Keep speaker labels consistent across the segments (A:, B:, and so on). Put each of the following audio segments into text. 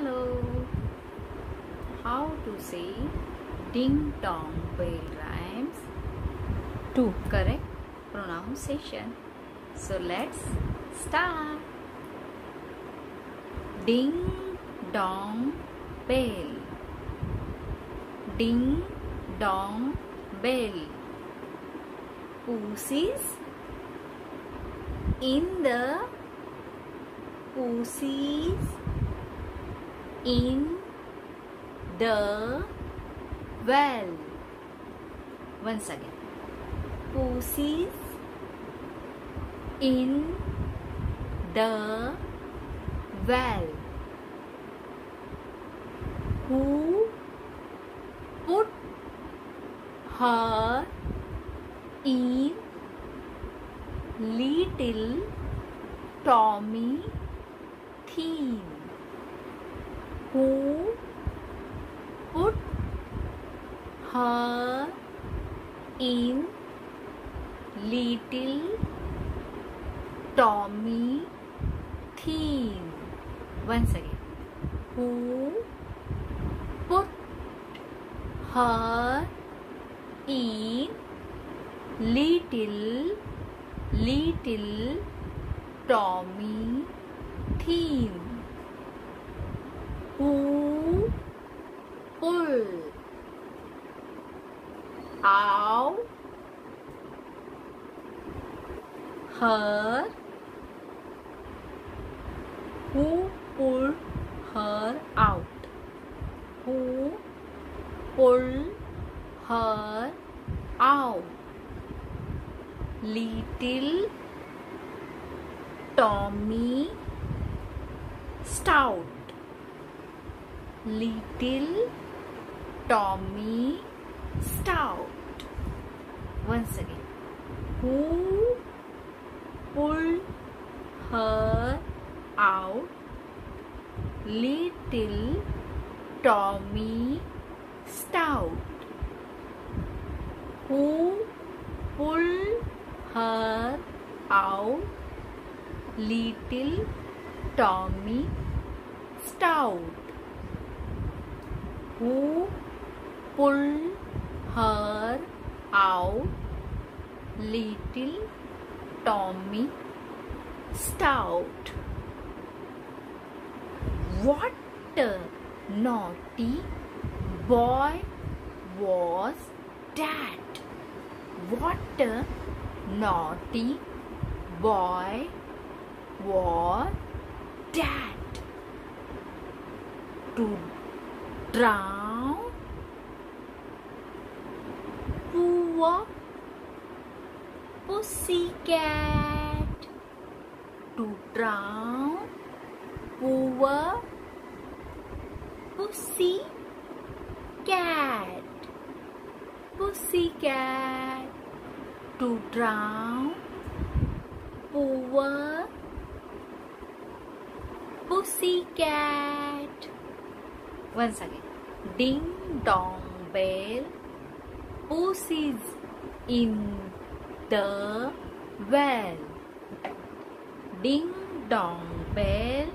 A: Hello. How to say ding dong bell rhymes to correct pronunciation. So let's start. Ding dong bell. Ding dong bell. Pussies in the pussies in the well. Once again. Pussies in the well. Who put her in little Tommy theme? Who put her in little Tommy theme? Once again. Who put her in little little Tommy theme? Who pull out her who pulled her out who pulled her out little tommy stout. Little tommy stout. Once again. Who pulled her out? Little tommy stout. Who pulled her out? Little tommy stout. Who pulled out little tommy stout. What a naughty boy was that. What a naughty boy was that. To drown poor pussycat to drown poor pussy cat? Pussy cat to drown poor pussy cat. Once again ding dong bell pussies in the well ding dong bell.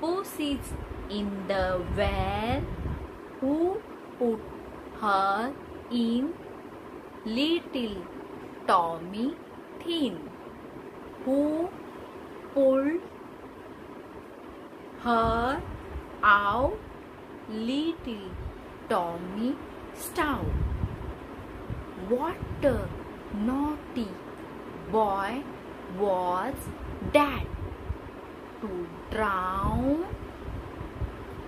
A: Pussies in the well who put her in little tommy thin who pulled her out little tommy stout what a naughty boy was that to drown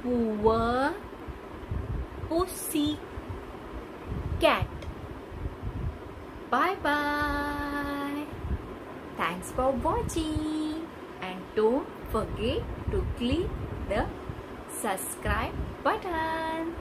A: poor pussy cat. Bye bye thanks for watching. And don't forget to click the subscribe button